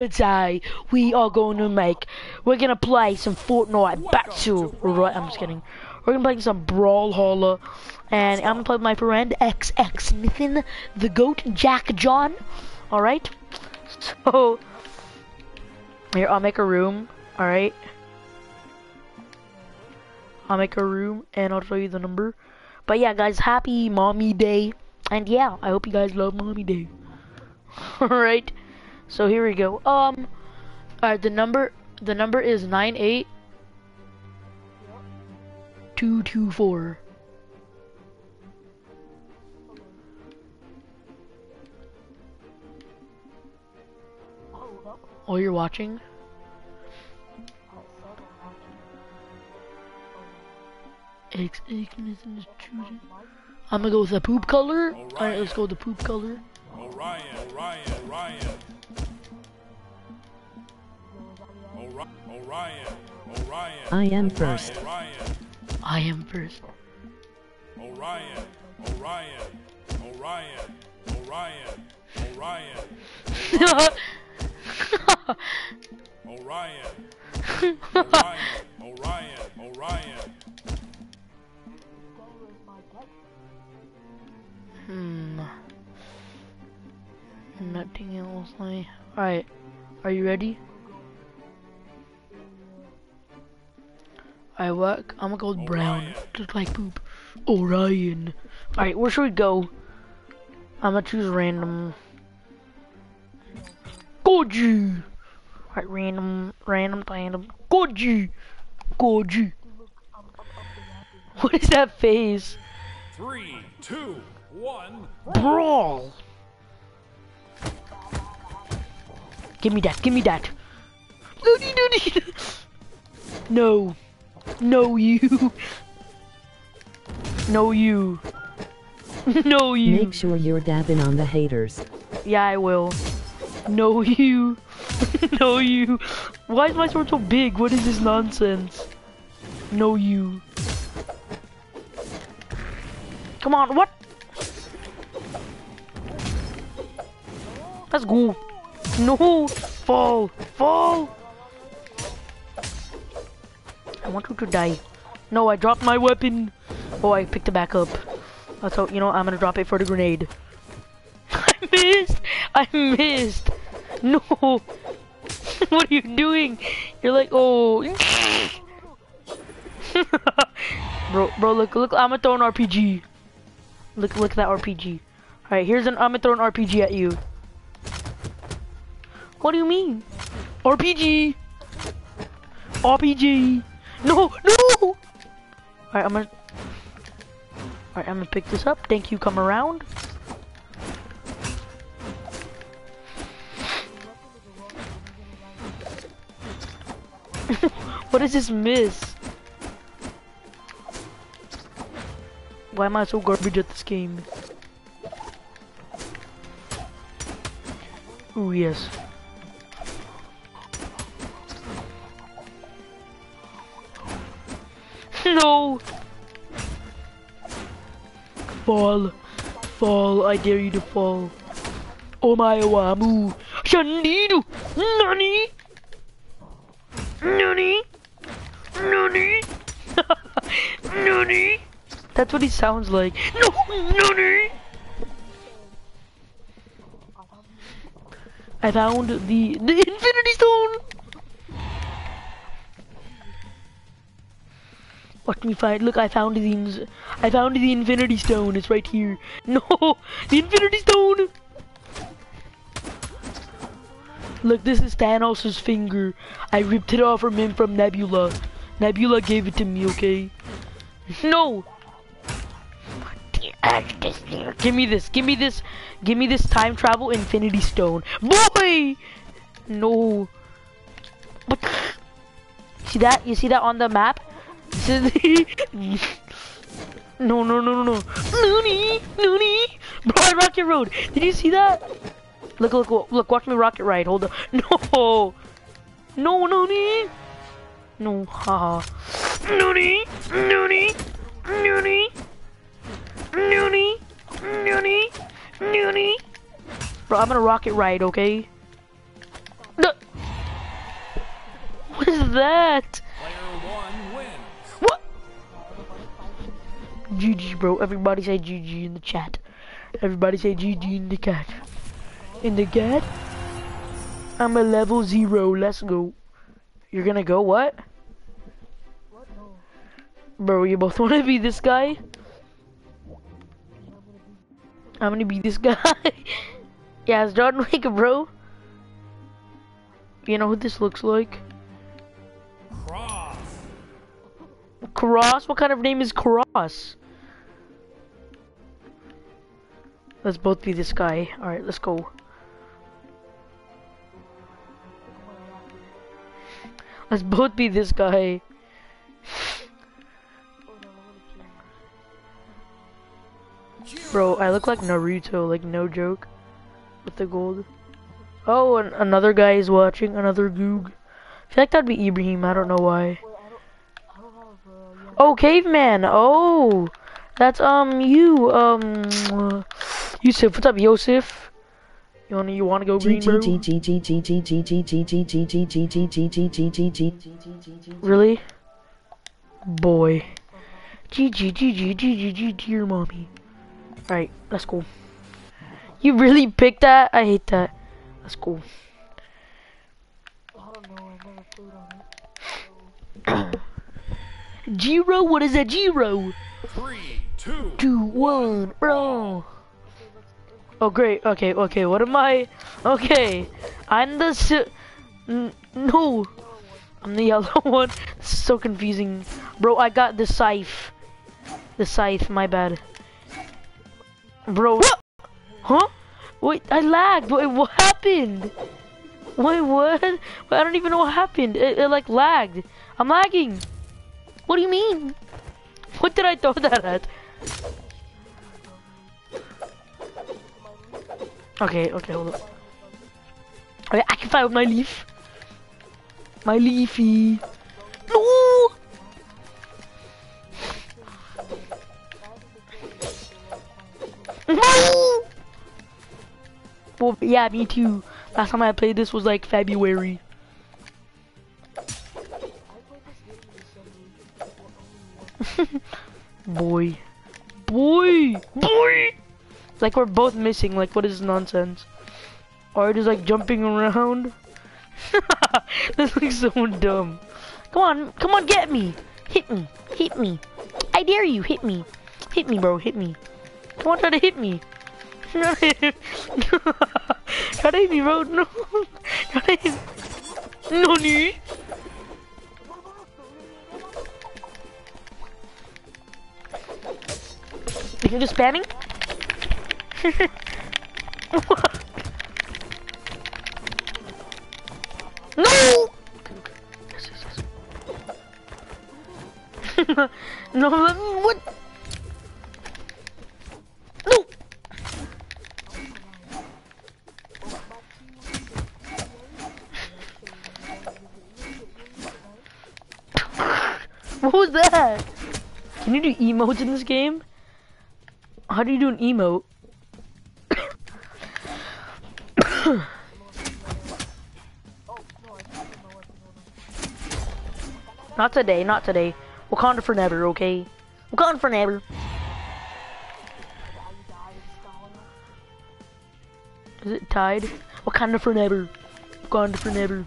today we are going to make we're gonna play some Fortnite Battle. Right I'm just kidding. We're gonna play some Brawlhalla and I'm gonna play with my friend XX Nathan the goat Jack John. Alright? So here I'll make a room alright? I'll make a room and I'll show you the number. But yeah guys happy mommy day. And yeah I hope you guys love mommy day. Alright so here we go. Um, alright, the number, the number is nine eight two two four. Oh, you're watching? I'm gonna go with the poop color. Alright, let's go with the poop color. Orion, Orion, Orion. I am first. Orion. I am first. Orion, Orion, Orion, Orion, Orion. Orion. Orion, Orion, Orion. Hmm. Nothing else. Alright. Are you ready? I work. I'm a gold brown. Just like poop. Orion. Alright, where should we go? I'm gonna choose random. Goji! Alright, random, random, random. Goji! Goji! What is that face? Three, two, one. Brawl! Give me that, give me that. No. No, you. No, you. No, you. Make sure you're dabbing on the haters. Yeah, I will. No, you. no, you. Why is my sword so big? What is this nonsense? No, you. Come on, what? Let's go. No, fall, fall. I want you to die. No, I dropped my weapon. Oh, I picked it back up. Let's hope, you know, I'm gonna drop it for the grenade. I missed! I missed! No! what are you doing? You're like, oh. bro, bro, look, look, I'm gonna throw an RPG. Look, look at that RPG. Alright, here's an, I'm gonna throw an RPG at you. What do you mean? RPG! RPG! No, no! Alright, I'm gonna... Alright, I'm gonna pick this up. Thank you, come around. what is this miss? Why am I so garbage at this game? Oh yes. No! Fall. Fall. I dare you to fall. Oh my wamu. Shandidu. Nani? Nani? Nani? Nani? That's what he sounds like. No, Nani? I found the the Infinity Stone. Watch me find. Look, I found the I found the Infinity Stone. It's right here. No, the Infinity Stone. Look, this is Thanos' finger. I ripped it off from him from Nebula. Nebula gave it to me, okay? No. Give me this. Give me this. Give me this time travel Infinity Stone. Boy. No. But see that? You see that on the map? No, no, no, no, no. Looney, Looney. Bro, I Rocket Road. Did you see that? Look, look, look, look, watch me rocket ride. Hold on. No. No, Looney. No, haha. Looney, Looney, Looney, Looney, Looney, Looney. Bro, I'm gonna rocket ride, okay? No. was that? GG, bro. Everybody say GG in the chat. Everybody say GG in the cat. In the cat? I'm a level zero. Let's go. You're gonna go what? Bro, you both want to be this guy? I'm gonna be this guy. yeah, it's John Wick, bro. You know who this looks like? Cross. Cross? What kind of name is Cross? Let's both be this guy. Alright, let's go. Let's both be this guy. Bro, I look like Naruto, like no joke. With the gold. Oh, and another guy is watching, another Goog. I feel like that'd be Ibrahim, I don't know why. Oh, caveman. Oh, that's um you um Yusuf. What's up, Yosef? You wanna you wanna go green, bro? Really? Boy. G G G G G G G dear mommy. Alright, let's go. You really picked that? I hate that. Let's go. Jiro, what is that Jiro? Three, two, Two, one, bro. Oh great, okay, okay, what am I? Okay, I'm the si no. I'm the yellow one. So confusing. Bro, I got the scythe. The scythe, my bad. Bro. Huh? Wait, I lagged. Wait, what happened? Wait, what? Wait, I don't even know what happened. It, it like lagged. I'm lagging. What do you mean? What did I throw that at? Okay, okay, hold up. Okay, I can fight with my leaf. My leafy. No! No! Well, yeah, me too. Last time I played this was like February. Boy. Boy! Boy! Like we're both missing, like what is nonsense? Or just like jumping around. this looks so dumb. Come on, come on, get me! Hit me, hit me. I dare you, hit me. Hit me, bro, hit me. Come on, try to hit me. try to hit me, bro, no. Try to hit No, no. You're just spamming? No! No, what? No! what was that? Can you do emotes in this game? How do you do an emote? Not today, not today. Wakanda for never, okay? Wakanda for never. Is it tied? Wakanda for never. Wakanda for never.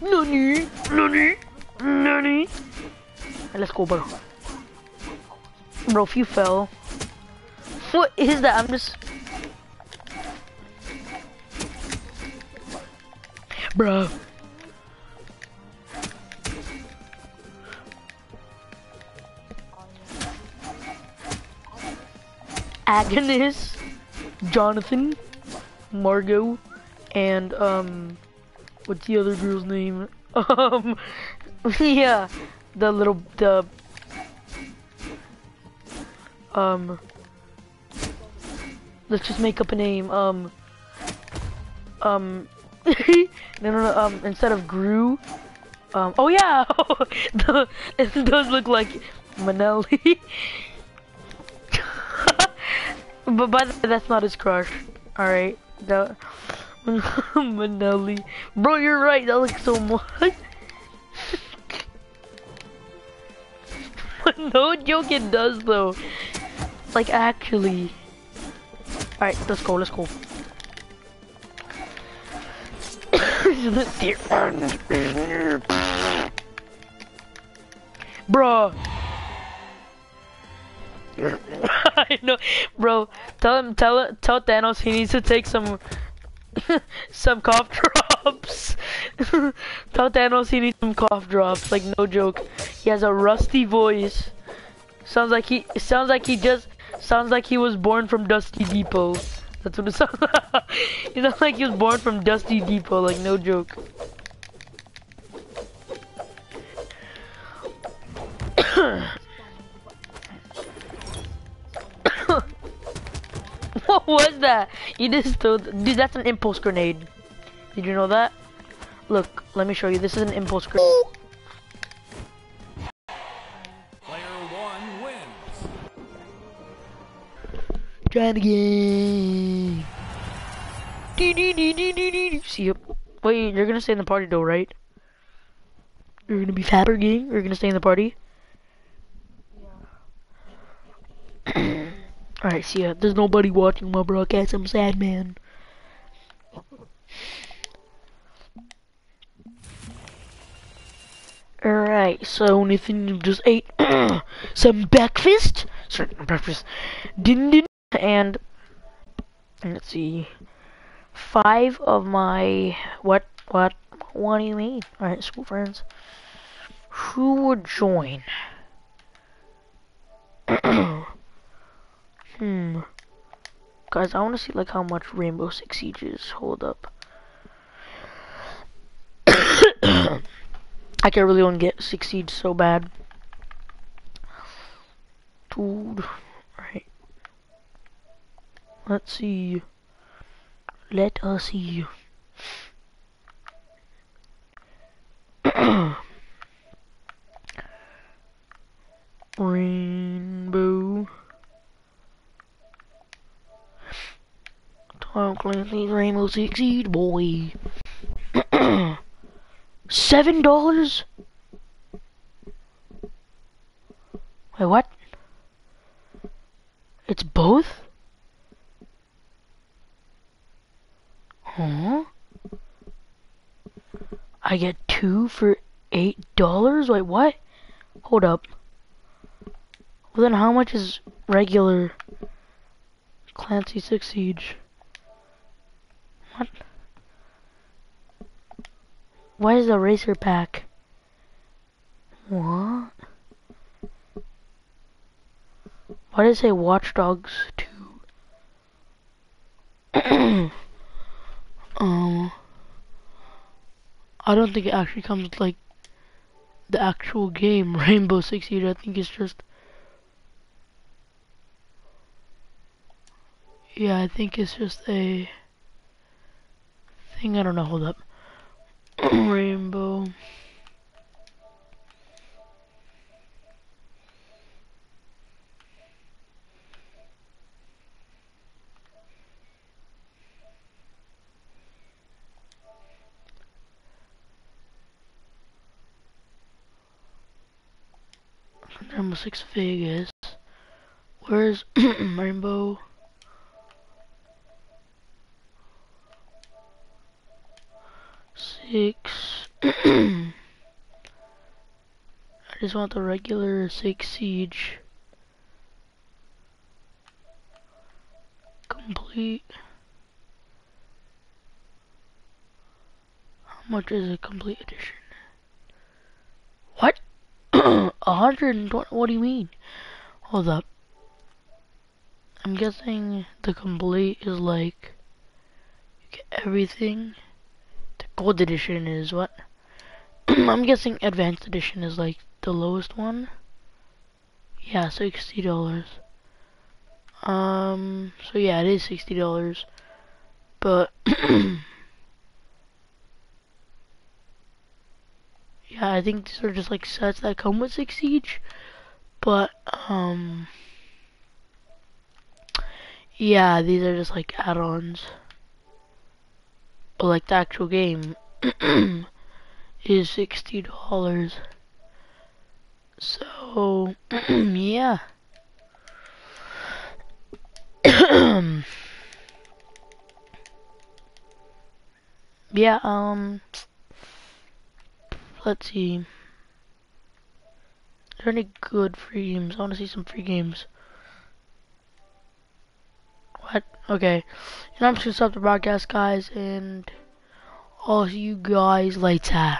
Nani? Nani? Nani? Right, let's go, bro. Bro, if you fell. What is that? I'm just. Bro. Agnes, Jonathan, Margot, and um, what's the other girl's name? Um, yeah, the little the um. Let's just make up a name. Um. Um. no, no, no. Um. Instead of Gru. Um. Oh yeah. the, it does look like Manelli. But by the way, that's not his crush. Alright. That Manelli. Bro, you're right. That looks so much. no joke, it does though. Like, actually. Alright, let's go, let's go. Bruh. I know, bro. Tell him, tell tell Thanos he needs to take some some cough drops. tell Thanos he needs some cough drops. Like no joke. He has a rusty voice. Sounds like he sounds like he just sounds like he was born from Dusty Depot. That's what it sounds like. he sounds like he was born from Dusty Depot. Like no joke. That? You just threw, dude, that's an impulse grenade. Did you know that? Look, let me show you. This is an impulse grenade. Player one wins. Try it again. Dee dee dee dee dee dee. See you. Wait, you're gonna stay in the party though, right? You're gonna be Fapper gang? You're gonna stay in the party? Alright, see ya. There's nobody watching my broadcast. I'm sad, man. Alright, so Nathan you just ate some breakfast. Sorry, breakfast. Din din. And let's see. Five of my what what what do you mean? Alright, school friends. Who would join? hmm. Guys, I want to see like how much Rainbow Six Siege is. Hold up. I can really want to get Six Siege so bad. Dude. Right. Let's see. Let us see. Rainbow. Tom Rainbow Six Siege, boy. Seven dollars? Wait, what? It's both? Huh? I get two for eight dollars? Wait, what? Hold up. Well then how much is regular Clancy Six Siege? Why is the racer pack? What? Why did it say Watch Dogs 2? um, I don't think it actually comes with like the actual game Rainbow Six Siege. I think it's just yeah, I think it's just a thing. I don't know. Hold up, Rainbow. Rainbow Six Vegas. Where's Rainbow? Six. I just want the regular Six Siege. Complete. How much is a complete edition? What? A hundred and twenty? What do you mean? Hold up. I'm guessing the complete is like you get everything. Gold edition is what? I'm guessing advanced edition is like the lowest one. Yeah, sixty dollars. Um. So yeah, it is sixty dollars. But yeah, I think these are just like sets that come with Six Siege. But, um, yeah, these are just like add-ons. But like the actual game is $60. So, yeah. yeah, um, let's see. Are there any good free games? I want to see some free games. What? Okay. And I'm just gonna stop the broadcast, guys, and I'll see you guys later.